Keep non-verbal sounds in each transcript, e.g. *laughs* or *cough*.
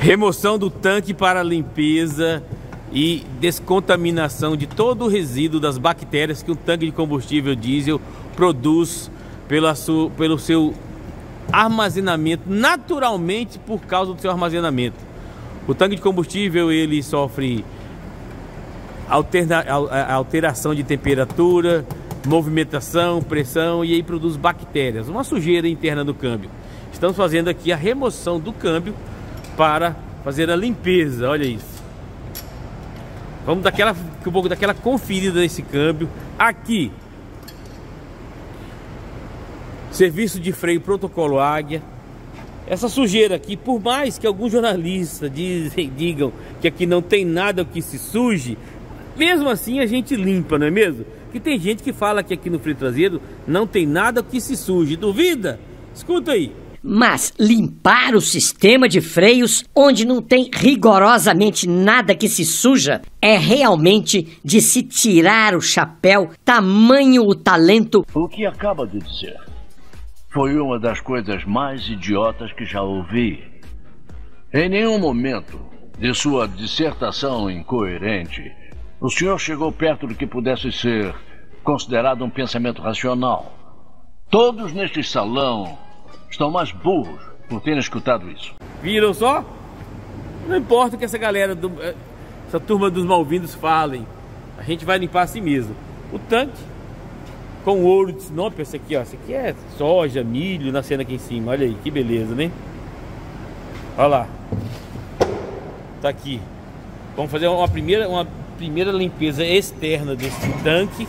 Remoção do tanque para limpeza e descontaminação de todo o resíduo das bactérias que o tanque de combustível diesel produz pela sua, pelo seu armazenamento naturalmente por causa do seu armazenamento. O tanque de combustível ele sofre alterna, alteração de temperatura, movimentação, pressão e aí produz bactérias, uma sujeira interna do câmbio. Estamos fazendo aqui a remoção do câmbio para fazer a limpeza, olha isso. Vamos daquela, um pouco daquela conferida nesse câmbio aqui. Serviço de freio protocolo Águia. Essa sujeira aqui, por mais que alguns jornalistas dizem, *laughs* digam que aqui não tem nada que se suje, mesmo assim a gente limpa, não é mesmo? Que tem gente que fala que aqui no freio traseiro não tem nada que se suje. Duvida? Escuta aí. Mas limpar o sistema de freios, onde não tem rigorosamente nada que se suja, é realmente de se tirar o chapéu, tamanho o talento. O que acaba de dizer foi uma das coisas mais idiotas que já ouvi. Em nenhum momento de sua dissertação incoerente, o senhor chegou perto do que pudesse ser considerado um pensamento racional. Todos neste salão estão mais burros por terem escutado isso. Viram só? Não importa o que essa galera, do, eh, essa turma dos malvindos falem, a gente vai limpar assim mesmo. O tanque com ouro de Sinop, esse aqui, ó, esse aqui é soja, milho nascendo aqui em cima, olha aí, que beleza, né? Olha lá. Tá aqui. Vamos fazer uma primeira, uma primeira limpeza externa desse tanque.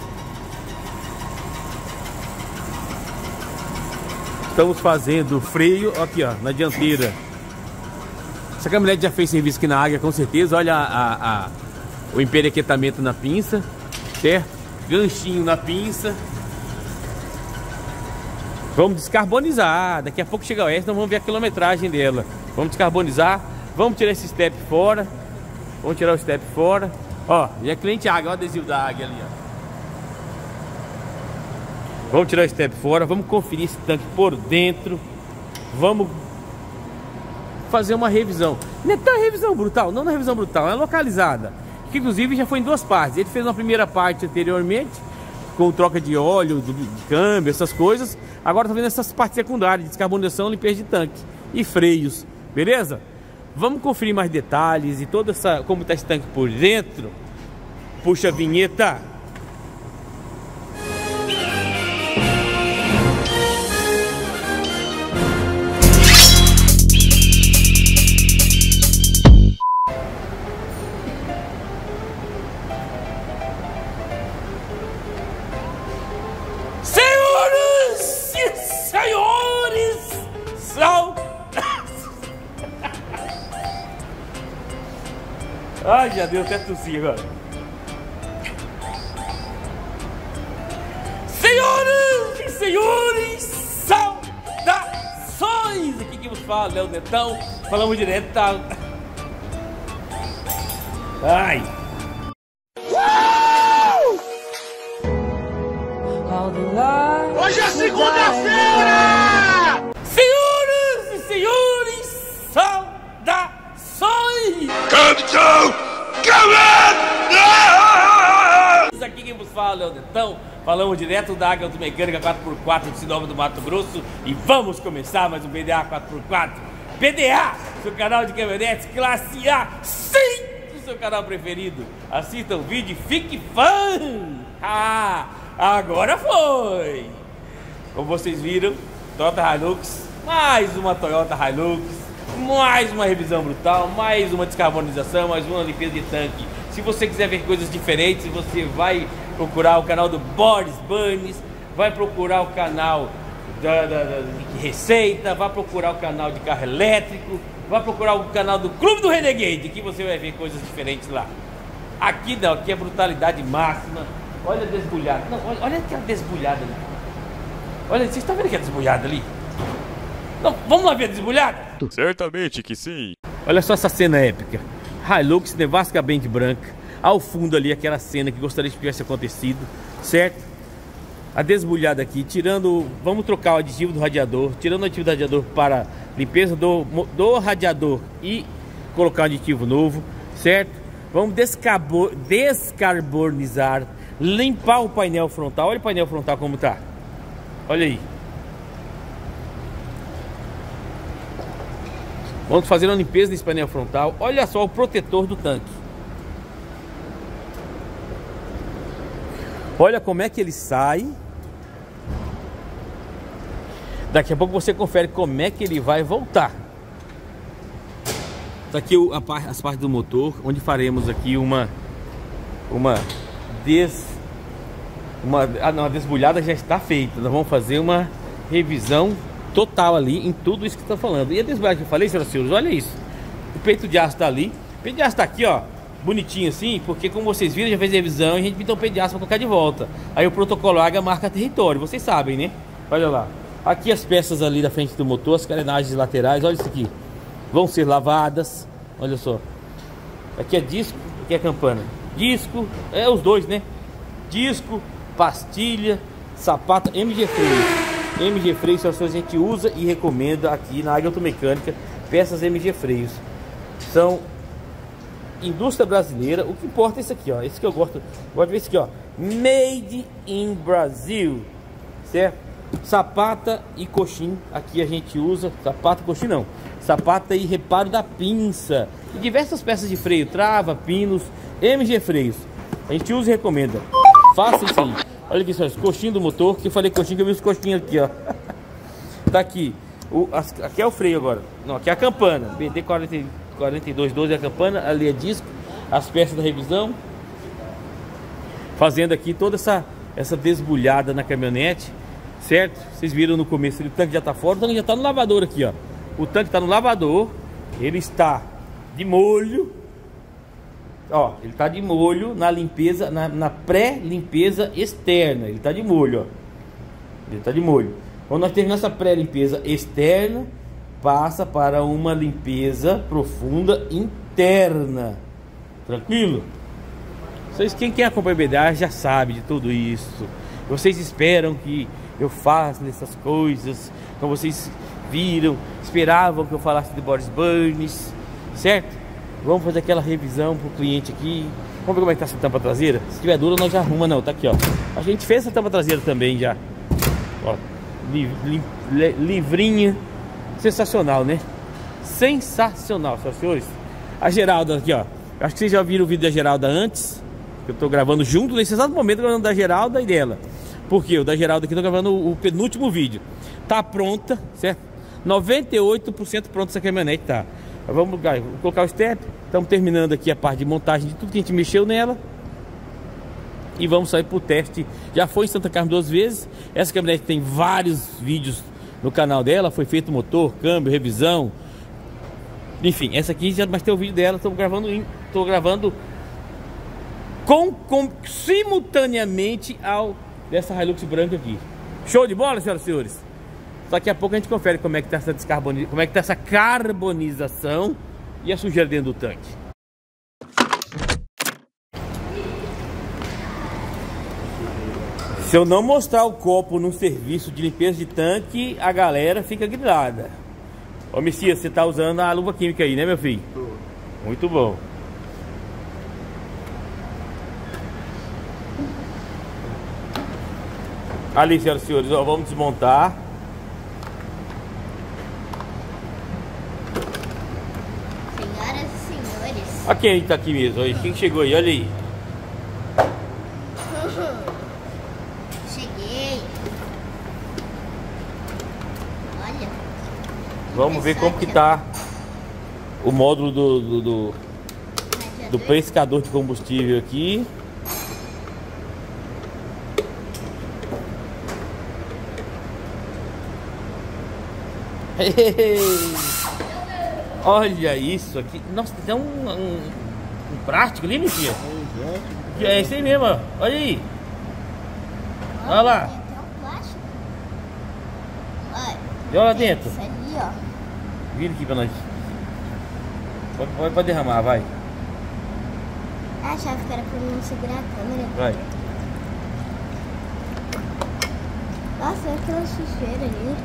Estamos fazendo freio aqui, ó, na dianteira. Essa caminhonete já fez serviço aqui na águia, com certeza. Olha a, a, a, o emperequetamento na pinça, certo? Ganchinho na pinça. Vamos descarbonizar. Daqui a pouco chega o S, então vamos ver a quilometragem dela. Vamos descarbonizar. Vamos tirar esse step fora. Vamos tirar o step fora. Ó, já é cliente águia, olha o adesivo da águia ali, ó. Vamos tirar step fora, vamos conferir esse tanque por dentro. Vamos fazer uma revisão. Não é tão revisão brutal, não é revisão brutal, é localizada. Que inclusive já foi em duas partes. Ele fez uma primeira parte anteriormente, com troca de óleo, de câmbio, essas coisas. Agora tá vendo essas partes secundárias, descarbonização, limpeza de tanque e freios, beleza? Vamos conferir mais detalhes e toda essa como está esse tanque por dentro. Puxa a vinheta. Já deu até tossir agora. Senhoras e senhores, saudações! Aqui que vos fala, Léo Netão. Falamos direto, tá? Ai! Direto da Águia Automecânica 4x4 de Sinop do Mato Grosso e vamos começar mais um PDA 4x4. PDA, seu canal de caminhonetes classe A, sim, o seu canal preferido. Assista o vídeo e fique fã. Ah, agora foi. Como vocês viram, Toyota Hilux, mais uma Toyota Hilux, mais uma revisão brutal, mais uma descarbonização, mais uma limpeza de tanque. Se você quiser ver coisas diferentes, você vai procurar o canal do Boris Bunnies, vai procurar o canal da, da, da, de receita, vai procurar o canal de carro elétrico, vai procurar o canal do Clube do Renegade, que você vai ver coisas diferentes lá. Aqui não, aqui é brutalidade máxima. Olha a desbulhada. Não, olha, olha aquela desbulhada ali. Olha, vocês estão vendo aquela desbulhada ali? Não, vamos lá ver a desbulhada? Certamente que sim. Olha só essa cena épica. Hilux nevascamente branca. Ao fundo ali aquela cena que gostaria que tivesse acontecido, certo? A desbulhada aqui, tirando, vamos trocar o aditivo do radiador, tirando o aditivo do radiador para limpeza do, do radiador e colocar um aditivo novo, certo? Vamos descarbonizar, limpar o painel frontal. Olha o painel frontal como tá. Olha aí. Vamos fazer uma limpeza nesse painel frontal. Olha só o protetor do tanque. Olha como é que ele sai. Daqui a pouco você confere como é que ele vai voltar. Tá aqui as partes do motor, onde faremos aqui uma uma des uma, ah, não, a desbulhada já está feita. Nós vamos fazer uma revisão total ali em tudo isso que está falando. E a desbulhada que eu falei, senhoras e senhores, olha isso. O peito de aço está ali. O peito de aço está aqui, ó, bonitinho assim, porque como vocês viram, já fez revisão e a gente pintou o peito de aço para colocar de volta. Aí o protocolo AGA marca território, vocês sabem, né? Olha lá. Aqui as peças ali da frente do motor, as carenagens laterais, olha isso aqui. Vão ser lavadas, olha só. Aqui é disco, aqui é campana. Disco, é os dois, né? Disco, pastilha, sapato, MG Freios. MG Freios são as coisas que a gente usa e recomenda aqui na Águia Automecânica. Peças MG Freios. São indústria brasileira. O que importa é isso aqui, ó. Esse que eu gosto. Gosto de ver isso aqui, ó. Made in Brasil. Certo? Sapata e coxim. Aqui a gente usa. Sapata e coxim não. Sapata e reparo da pinça. E diversas peças de freio. Trava, pinos. MG Freios. A gente usa e recomenda. Faça isso aí. Olha aqui só, esse coxinho do motor, que eu falei coxinho, que eu vi os coxinhos aqui, ó. *laughs* tá aqui. O, aqui é o freio agora. Não, aqui é a campana. BD 40, 4212 é a campana, ali é disco, as peças da revisão. Fazendo aqui toda essa, essa desbulhada na caminhonete, certo? Vocês viram no começo, o tanque já está fora, o tanque já está no lavador aqui, ó. O tanque está no lavador, ele está de molho, Ó, ele tá de molho na limpeza, na, na pré-limpeza externa. Ele tá de molho, ó. Ele tá de molho. Quando nós terminamos essa pré-limpeza externa, passa para uma limpeza profunda interna. Tranquilo? Vocês, quem, quem acompanha o BDA já sabe de tudo isso. Vocês esperam que eu faça essas coisas, como vocês viram, esperavam que eu falasse de Boris Burns, certo? Vamos fazer aquela revisão pro cliente aqui. Vamos ver como é que tá essa tampa traseira. Se tiver dura, nós já arruma não. Tá aqui, ó. A gente fez essa tampa traseira também já. Ó, li, li, li, livrinha. Sensacional, né? Sensacional, e senhores. A Geralda aqui, ó. Acho que vocês já viram o vídeo da Geralda antes. Eu tô gravando junto nesse exato momento, gravando da Geralda e dela. Porque o da Geralda aqui tô gravando o, penúltimo vídeo. Tá pronta, certo? 98% pronta essa caminhonete, tá? Vamos colocar o step. Estamos terminando aqui a parte de montagem de tudo que a gente mexeu nela. E vamos sair para o teste. Já foi em Santa Carmen duas vezes. Essa caminhonete tem vários vídeos no canal dela. Foi feito motor, câmbio, revisão. Enfim, essa aqui já mais tem o vídeo dela. Estou gravando, estou gravando com, com, simultaneamente ao dessa Hilux branca aqui. Show de bola, senhoras e senhores? Daqui a pouco a gente confere como é que está essa descarbonização, como é que tá essa carbonização e a sujeira dentro do tanque. Se eu não mostrar o copo no serviço de limpeza de tanque, a galera fica grilada. Ô Messias, você tá usando a luva química aí, né meu filho? Muito bom. Ali, senhoras e senhores, ó, vamos desmontar. Olha quem tá aqui mesmo, olha quem chegou aí, olha aí. Cheguei. Olha. Vamos ver como que tá o módulo do, do, do, do pescador de combustível aqui. *laughs* Olha isso aqui. Nossa, tem um, um, um plástico ali, mentira. É esse aí mesmo. Olha aí. Olha lá. E olha lá dentro. Isso ali, ó. Vira aqui pra nós. Pode, pode, pode derramar, vai. Ah, achava que era pra mim segurar a câmera. Vai. Nossa, olha aquela sujeira ali.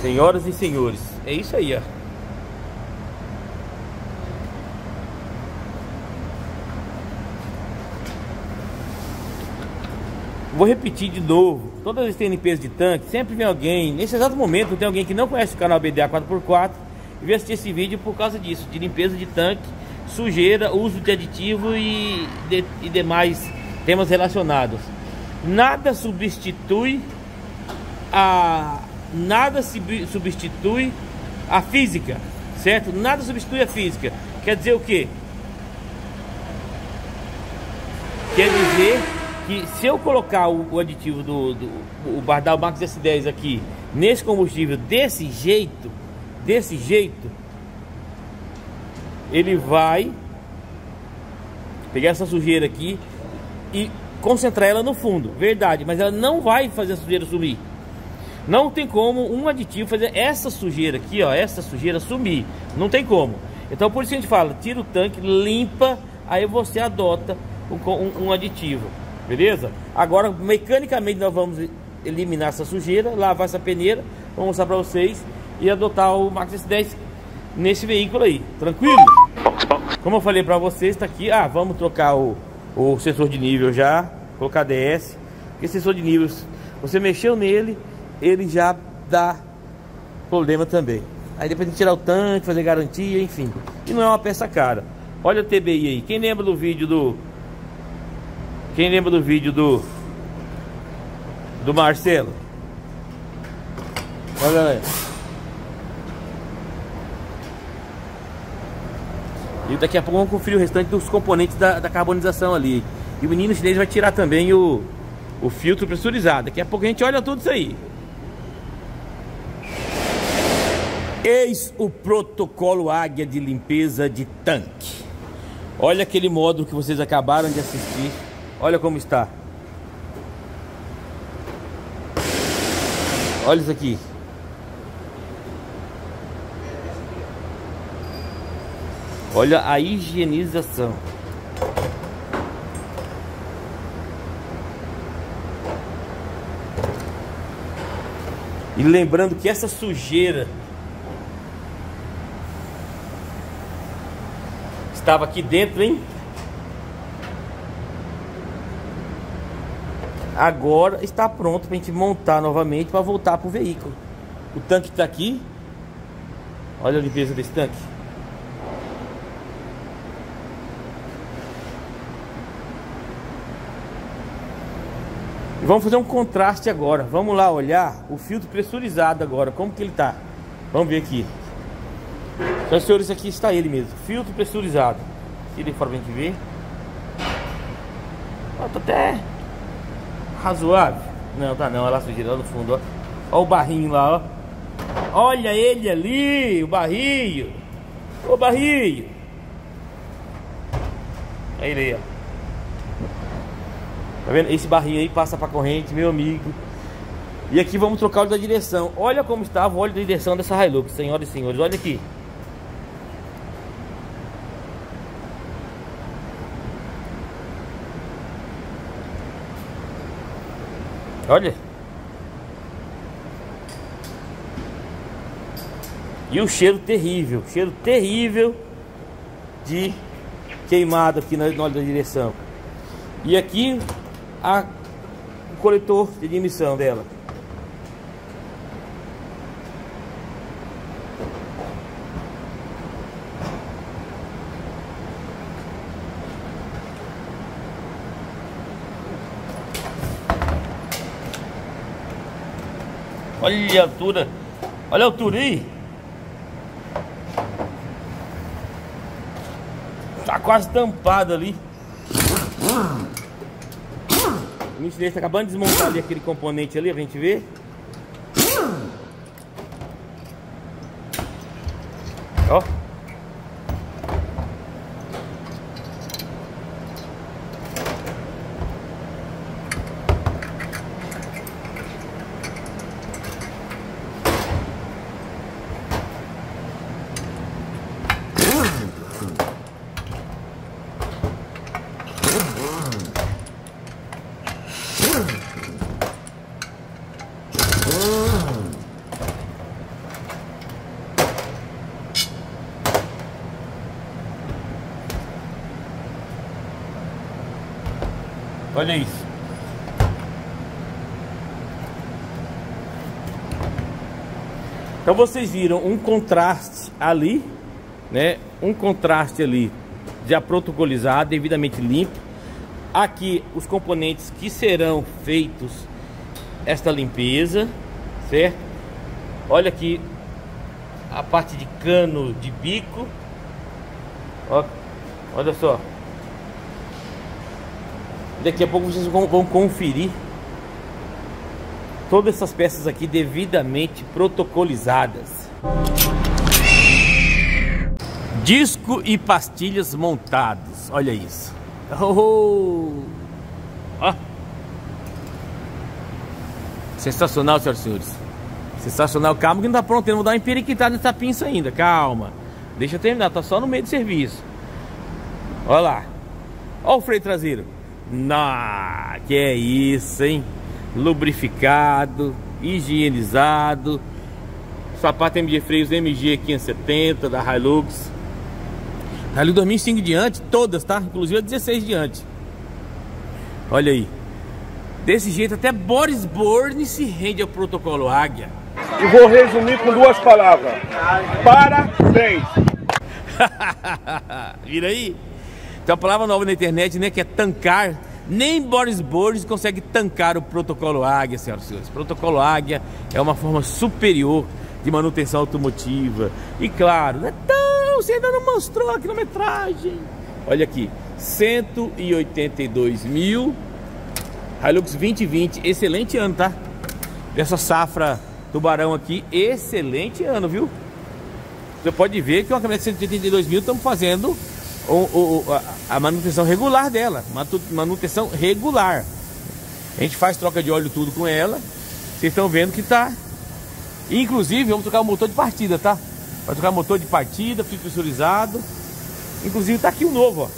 Senhoras e senhores, é isso aí, ó. Vou repetir de novo. Todas as tem limpeza de tanque, sempre vem alguém, nesse exato momento, tem alguém que não conhece o canal BDA 4x4 e veio assistir esse vídeo por causa disso, de limpeza de tanque, sujeira, uso de aditivo e, de, e demais temas relacionados. Nada substitui a nada substitui a física, certo? Nada substitui a física. Quer dizer o quê? Quer dizer que se eu colocar o, o aditivo do, do o Bardal Max S10 aqui nesse combustível desse jeito, desse jeito, ele vai pegar essa sujeira aqui e concentrar ela no fundo, verdade, mas ela não vai fazer a sujeira sumir. Não tem como um aditivo fazer essa sujeira aqui, ó, essa sujeira sumir. Não tem como. Então por isso a gente fala, tira o tanque, limpa, aí você adota um, um, um aditivo, beleza? Agora mecanicamente nós vamos eliminar essa sujeira, lavar essa peneira, vou mostrar para vocês e adotar o Max S10 nesse veículo aí, tranquilo? Como eu falei para vocês, está aqui, ah, vamos trocar o, o sensor de nível já, colocar DS, porque sensor de nível, você mexeu nele, ele já dá problema também. Aí depois tem que tirar o tanque, fazer garantia, enfim. E não é uma peça cara. Olha o TBI aí. Quem lembra do vídeo do... Quem lembra do vídeo do... Do Marcelo? Olha aí. E daqui a pouco vamos conferir o restante dos componentes da, da carbonização ali. E o menino chinês vai tirar também o, o filtro pressurizado. Daqui a pouco a gente olha tudo isso aí. Eis o protocolo Águia de limpeza de tanque. Olha aquele módulo que vocês acabaram de assistir. Olha como está. Olha isso aqui. Olha a higienização. E lembrando que essa sujeira estava aqui dentro, hein? Agora está pronto para a gente montar novamente para voltar para o veículo. O tanque está aqui. Olha a limpeza desse tanque. E vamos fazer um contraste agora. Vamos lá olhar o filtro pressurizado agora. Como que ele está? Vamos ver aqui. Então, senhores, aqui está ele mesmo. Filtro pressurizado. Tira para a gente ver. Ó, tá até razoável. Não, tá não. Lá sujeira lá no fundo, ó. Ó o barrinho lá, ó. Olha ele ali, o barrinho. Ô barrinho. Olha ele aí, ó. Tá vendo? Esse barrinho aí passa pra corrente, meu amigo. E aqui vamos trocar o da direção. Olha como estava o óleo da direção dessa Hilux, senhoras e senhores. Olha aqui. Olha. E o cheiro terrível, cheiro terrível de queimado aqui óleo da direção. E aqui a, o coletor de emissão dela. Olha a altura. Olha a altura aí. Tá quase tampado ali. O Mitch está acabando de desmontar ali aquele componente ali, a gente ver. Olha isso. Então vocês viram um contraste ali, né? Um contraste ali já protocolizado, devidamente limpo. Aqui os componentes que serão feitos esta limpeza, certo? Olha aqui a parte de cano de bico. Ó, olha só. Daqui a pouco vocês vão conferir todas essas peças aqui devidamente protocolizadas. Disco e pastilhas montados. Olha isso. Oh, oh. Sensacional, senhoras e senhores. Sensacional. Calma que não tá pronto. Eu vou dar uma emperiquitada nessa pinça ainda. Calma. Deixa eu terminar. Tá só no meio do serviço. Olha lá. Olha o freio traseiro. Nah, que é isso, hein? Lubrificado, higienizado. Sapato MG Freios MG 570 da Hilux. Ali 2005 diante, todas, tá? Inclusive a 16 diante. Olha aí. Desse jeito até Boris Borne se rende ao protocolo Águia. E vou resumir com duas palavras. Parabéns. *laughs* Vira aí. Tem uma palavra nova na internet, né? Que é tancar. Nem Boris Borges consegue tancar o protocolo Águia, senhoras e senhores. O protocolo Águia é uma forma superior de manutenção automotiva. E claro, não é tão, você ainda não mostrou a quilometragem. Olha aqui, 182 mil. Hilux 2020, excelente ano, tá? Essa safra tubarão aqui, excelente ano, viu? Você pode ver que uma caminhonete de 182 mil estamos fazendo o, o, a, a manutenção regular dela. Manutenção regular. A gente faz troca de óleo tudo com ela. Vocês estão vendo que tá. Inclusive, vamos trocar o motor de partida, tá? Vai trocar motor de partida, fio pressurizado. Inclusive tá aqui o novo,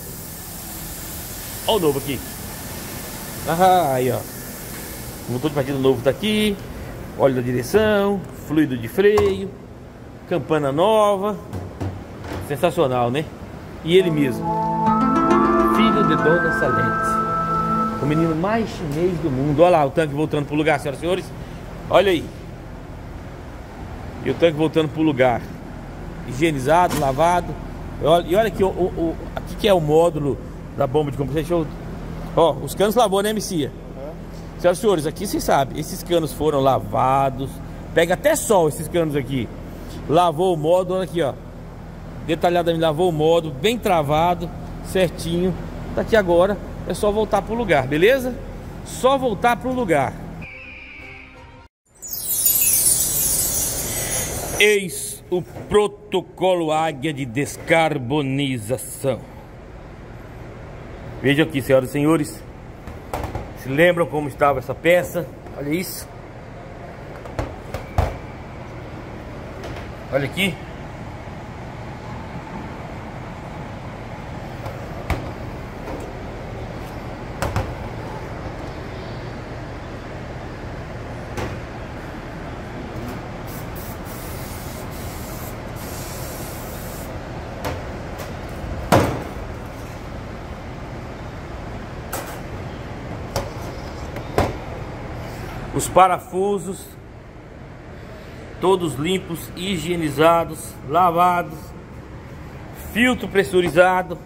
ó. O novo aqui. Ah, aí, ó. O motor de partida novo tá aqui. Óleo da direção, fluido de freio, campana nova. Sensacional, né? E ele mesmo, filho de Dona Salete, o menino mais chinês do mundo. Olha lá o tanque voltando pro lugar, senhoras e senhores. Olha aí. E o tanque voltando pro lugar. Higienizado, lavado. E olha aqui, o, o, aqui que é o módulo da bomba de combustível. Ó, os canos lavou, né, Messia? Senhoras e senhores, aqui vocês sabem, esses canos foram lavados. Pega até sol esses canos aqui. Lavou o módulo, olha aqui, ó. Detalhadamente lavou o módulo, bem travado, certinho. Tá aqui agora, é só voltar pro lugar, beleza? Só voltar pro lugar. Eis o protocolo Águia de descarbonização. Vejam aqui, senhoras e senhores. Se lembram como estava essa peça? Olha isso. Olha aqui. Os parafusos todos limpos, higienizados, lavados, filtro pressurizado.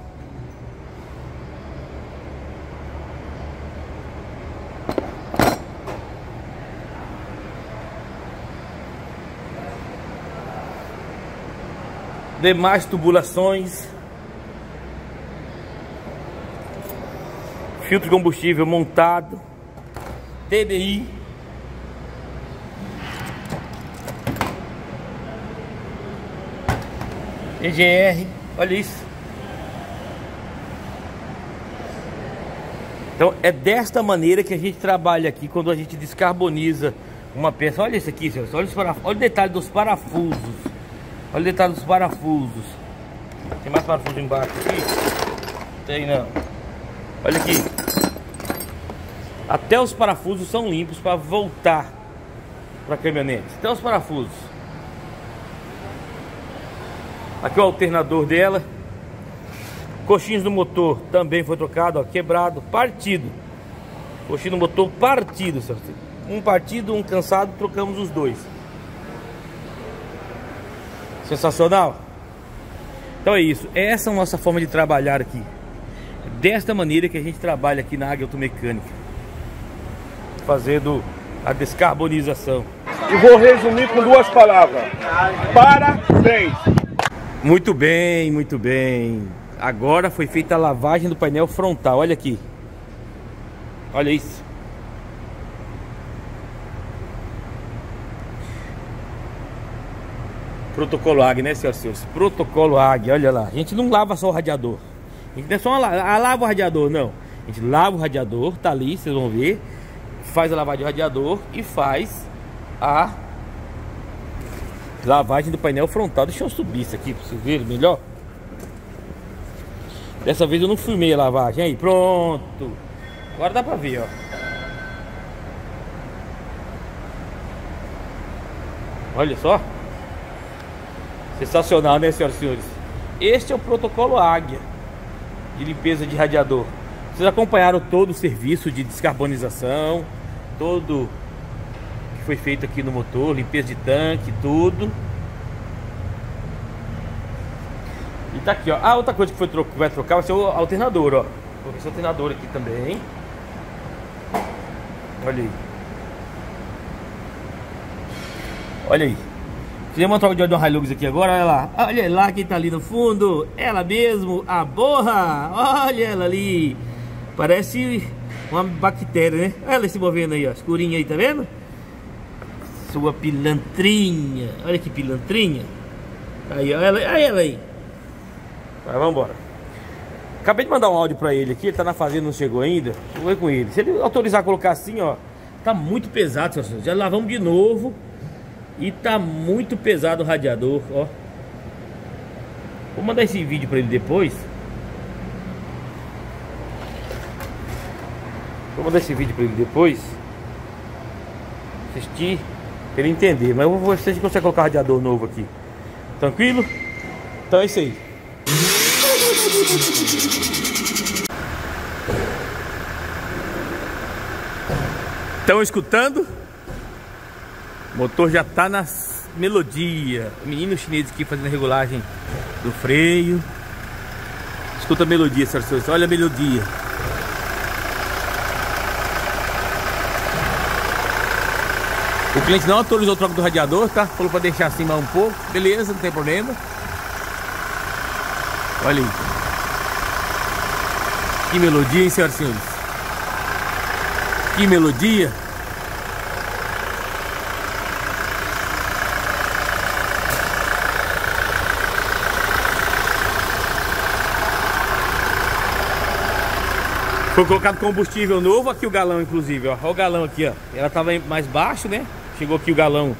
Demais tubulações. Filtro de combustível montado. TDI EGR, olha isso. Então é desta maneira que a gente trabalha aqui quando a gente descarboniza uma peça. Olha isso aqui, senhores. Olha, olha o detalhe dos parafusos. Olha o detalhe dos parafusos. Tem mais parafuso embaixo aqui? Tem não. Olha aqui. Até os parafusos são limpos para voltar para a caminhonete. Até os parafusos. Aqui o alternador dela. Coxinhos do motor também foi trocado, ó, quebrado, partido. Coxinho do motor partido, Um partido, um cansado, trocamos os dois. Sensacional? Então é isso. Essa é a nossa forma de trabalhar aqui. Desta maneira que a gente trabalha aqui na Águia Automecânica. Fazendo a descarbonização. E vou resumir com duas palavras. Parabéns! Muito bem, muito bem. Agora foi feita a lavagem do painel frontal. Olha aqui. Olha isso. Protocolo AG, né, senhoras e senhores? Protocolo AG, olha lá. A gente não lava só o radiador. A gente não é só uma, a lava o radiador, não. A gente lava o radiador, tá ali, vocês vão ver. Faz a lavagem do radiador e faz a lavagem do painel frontal. Deixa eu subir isso aqui pra vocês verem melhor. Dessa vez eu não filmei a lavagem. Aí, pronto. Agora dá pra ver, ó. Olha só. Sensacional, né, senhoras e senhores? Este é o protocolo Águia de limpeza de radiador. Vocês acompanharam todo o serviço de descarbonização, todo foi feito aqui no motor, limpeza de tanque, tudo. E tá aqui, ó. Ah, outra coisa que foi tro vai trocar vai ser o alternador, ó. Ver esse alternador aqui também. Olha aí. Olha aí. Fizemos uma troca de óleo de Hilux aqui agora, olha lá. Olha lá quem tá ali no fundo. Ela mesmo, a borra. Olha ela ali. Parece uma bactéria, né? Olha ela se movendo aí, ó. Escurinha aí, tá vendo? Sua pilantrinha. Olha que pilantrinha. Aí, olha ela, olha ela aí. Vai, vamos embora. Acabei de mandar um áudio pra ele aqui, ele tá na fazenda, não chegou ainda. Vou ver com ele. Se ele autorizar colocar assim, ó, tá muito pesado, senhor. Já lavamos de novo. E tá muito pesado o radiador, ó. Vou mandar esse vídeo pra ele depois. Vou mandar esse vídeo pra ele depois. Assistir, ele entender. Mas eu vou ver se a gente consegue colocar radiador novo aqui. Tranquilo? Então é isso aí. Estão escutando? O motor já tá nas melodia. Menino chinês aqui fazendo a regulagem do freio. Escuta a melodia, senhoras e senhores. Olha a melodia. O cliente não autorizou o troco do radiador, tá? Falou para deixar mais um pouco. Beleza, não tem problema. Olha aí. Que melodia, hein, senhoras e senhores? Que melodia. Foi colocado combustível novo, aqui o galão inclusive, ó. Olha o galão aqui, ó. Ela tava mais baixo, né? Chegou aqui o galão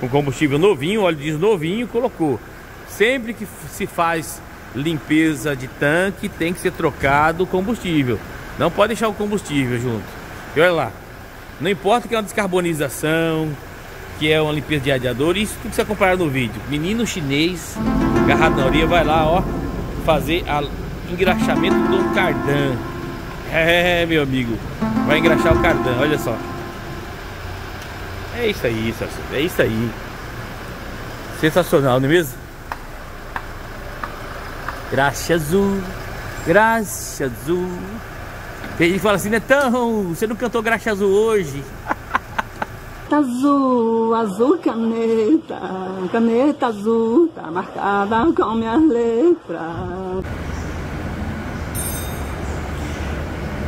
com combustível novinho, óleo diesel novinho, colocou. Sempre que se faz limpeza de tanque, tem que ser trocado o combustível. Não pode deixar o combustível junto. E olha lá. Não importa que é uma descarbonização, que é uma limpeza de radiador, isso tudo que você acompanhar no vídeo. Menino chinês, orelha, vai lá, ó, fazer a engraxamento do cardan. É, meu amigo. Vai engraxar o cardan, olha só. É isso aí, é isso aí. Sensacional, não é mesmo? Graxa azul, graxa azul. Ele fala assim, Netão, você não cantou graxa azul hoje? *laughs* azul, azul caneta, caneta azul, tá marcada com minhas letras.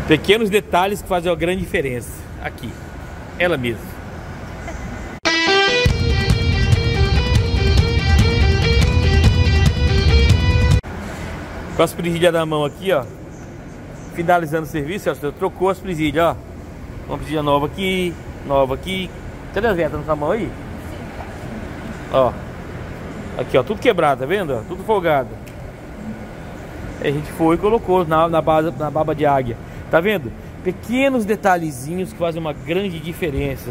Pequenos detalhes que fazem uma grande diferença. Aqui, ela mesma. Com as presilhas da mão aqui, ó. Finalizando o serviço, ó. Trocou as presilhas, ó. Uma presilha nova aqui, nova aqui. As vetas na sua mão aí? Ó. Aqui, ó. Tudo quebrado, tá vendo? Tudo folgado. Aí a gente foi e colocou na, na, base, na baba de águia. Tá vendo? Pequenos detalhezinhos que fazem uma grande diferença.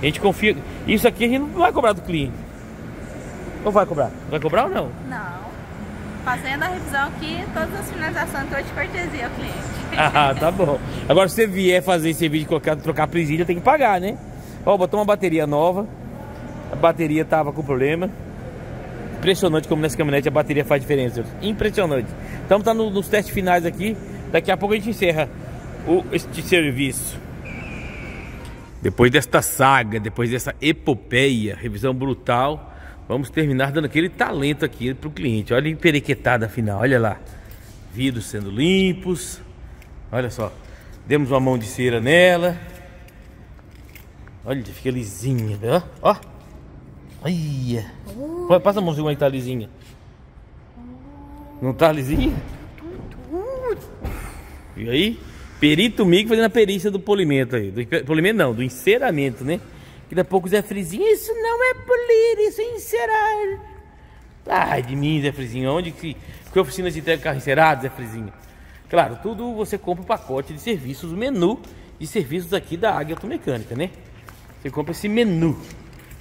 A gente confia. Isso aqui a gente não vai cobrar do cliente. Ou vai cobrar? Vai cobrar ou não? Não. Fazendo a revisão aqui, todas as finalizações estou de cortesia ao cliente. Ah, tá bom. Agora se você vier fazer esse vídeo colocar, trocar presilha, tem que pagar, né? Ó, botou uma bateria nova. A bateria tava com problema. Impressionante como nessa caminhonete a bateria faz diferença. Impressionante. Estamos tá no, nos testes finais aqui. Daqui a pouco a gente encerra o, este serviço. Depois desta saga, depois dessa epopeia, revisão brutal, vamos terminar dando aquele talento aqui para o cliente. Olha a emperequetada final, olha lá. Vidros sendo limpos. Olha só. Demos uma mão de cera nela. Olha, fica lisinha, ó. Ó. Olha. Uh. Passa a mãozinha é que tá lisinha. Não tá lisinha? E aí? Perito Mico fazendo a perícia do polimento aí. Do polimento não, do enceramento, né? Que daqui a pouco o Zé Frizinho, isso não é polir, isso é encerar. Ai de mim, Zé Frizinho, onde que, que oficina de carro encerado, Zé Frizinho? Claro, tudo você compra o um pacote de serviços, o menu de serviços aqui da Águia Automecânica, né? Você compra esse menu,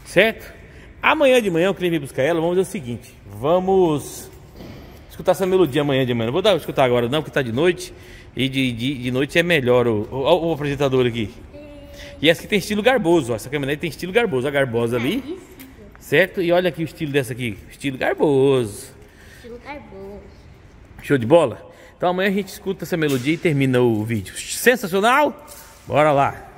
certo? Amanhã de manhã eu queria vir buscar ela, vamos fazer o seguinte, vamos escutar essa melodia amanhã de manhã. Não vou dar escutar agora não, porque tá de noite. E de, de, de noite é melhor o, o, o, apresentador aqui. E essa aqui tem estilo garboso, ó. Essa caminhonete tem estilo garboso. A garbosa ali. Certo? E olha aqui o estilo dessa aqui. Estilo garboso. Estilo garboso. Show de bola? Então amanhã a gente escuta essa melodia e termina o vídeo. Sensacional? Bora lá!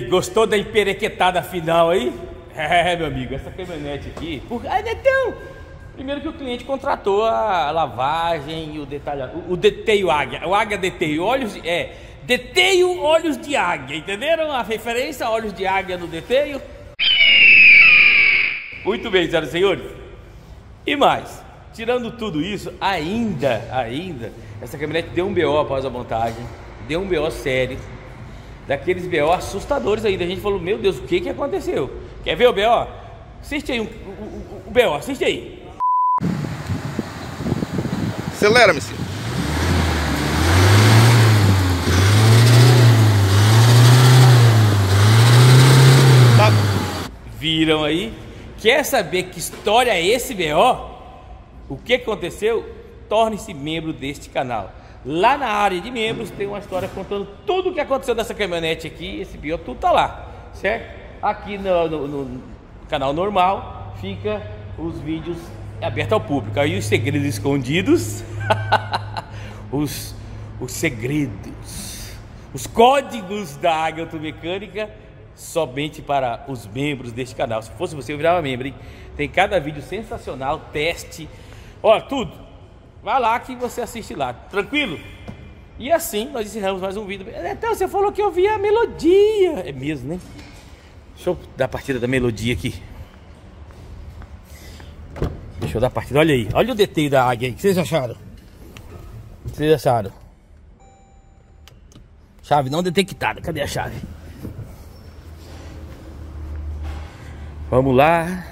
Gostou da emperequetada final aí? *laughs* É, meu amigo, essa caminhonete aqui. Por... Ah, então, primeiro que o cliente contratou a lavagem e o detalhe, o, deteio águia, o águia deteio, olhos é, deteio olhos de águia, entenderam a referência? Olhos de águia no deteio? Muito bem, senhoras e senhores. E mais, tirando tudo isso, ainda, ainda, essa caminhonete deu um BO após a montagem, deu um BO sério daqueles BO assustadores ainda. A gente falou, meu Deus, o que que aconteceu? Quer ver o BO? Assiste aí um, o, o, o BO, assiste aí. Acelera, Messi. Tá. Viram aí? Quer saber que história é esse BO? O que aconteceu? Torne-se membro deste canal. Lá na área de membros tem uma história contando tudo o que aconteceu dessa caminhonete aqui. Esse bio tudo tá lá, certo? Aqui no, no, no canal normal fica os vídeos abertos ao público. Aí os segredos escondidos, *laughs* os, os segredos, os códigos da Águia Automecânica somente para os membros deste canal. Se fosse você, eu virava membro, hein? Tem cada vídeo sensacional, teste, ó, tudo. Vai lá que você assiste lá, tranquilo? E assim nós encerramos mais um vídeo. Então você falou que eu vi a melodia. É mesmo, né? Deixa eu dar a partida da melodia aqui. Deixa eu dar a partida. Olha aí. Olha o deteio da águia aí. O que vocês acharam? O que vocês acharam? Chave não detectada. Cadê a chave? Vamos lá.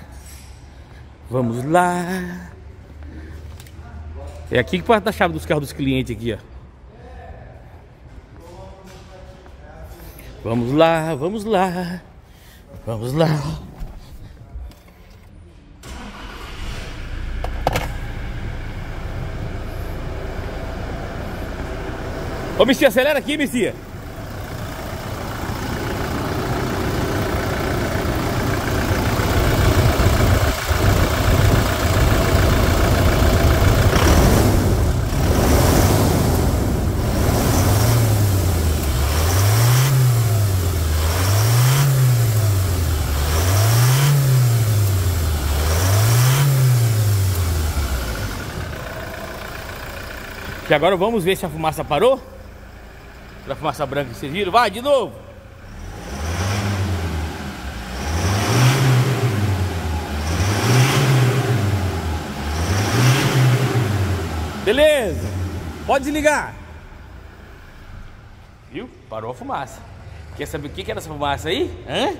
Vamos lá. É aqui que pode dar a chave dos carros dos clientes aqui, ó. Vamos lá, vamos lá. Vamos lá. Ô, Messia, acelera aqui, Messia. Que agora vamos ver se a fumaça parou. A fumaça branca que vocês viram. Vai, de novo. Beleza. Pode desligar. Viu? Parou a fumaça. Quer saber o que era essa fumaça aí? Hã?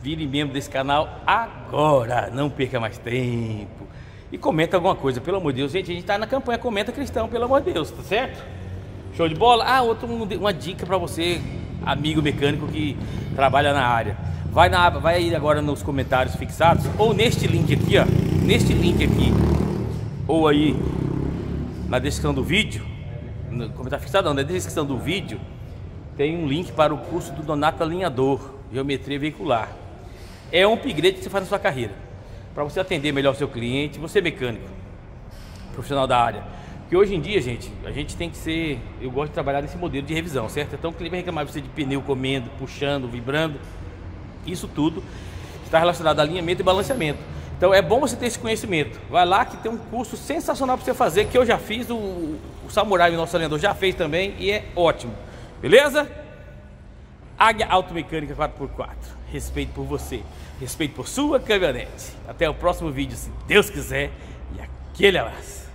Vire membro desse canal agora. Não perca mais tempo. E comenta alguma coisa, pelo amor de Deus. Gente, a gente tá na campanha Comenta Cristão, pelo amor de Deus, tá certo? Show de bola? Ah, outra uma dica para você, amigo mecânico que trabalha na área. Vai, na, vai aí agora nos comentários fixados, ou neste link aqui, ó. Neste link aqui, ou aí na descrição do vídeo, no comentário fixado não, na descrição do vídeo, tem um link para o curso do Donato Alinhador, Geometria Veicular. É um upgrade que você faz na sua carreira, para você atender melhor o seu cliente, você é mecânico, profissional da área. Porque hoje em dia, gente, a gente tem que ser. Eu gosto de trabalhar nesse modelo de revisão, certo? Então o cliente vai reclamar você de pneu comendo, puxando, vibrando. Isso tudo está relacionado a alinhamento e balanceamento. Então é bom você ter esse conhecimento. Vai lá que tem um curso sensacional para você fazer, que eu já fiz, o, o Samurai, o nosso alinhador, já fez também e é ótimo. Beleza? Águia Automecânica 4x4 respeito por você, respeito por sua caminhonete. Até o próximo vídeo, se Deus quiser, e aquele abraço.